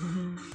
Mhm.